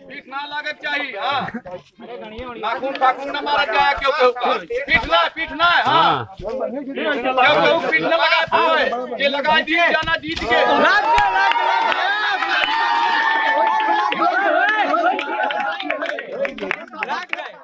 पीठ ना लागत चाहिए हाँ नाखून फाखून ना मारा जाए क्यों क्यों का पीठ ना पीठ ना हाँ क्यों क्यों पीठ ना लगा ये लगा दिए जाना जीत के लाग जा लाग जा लाग जा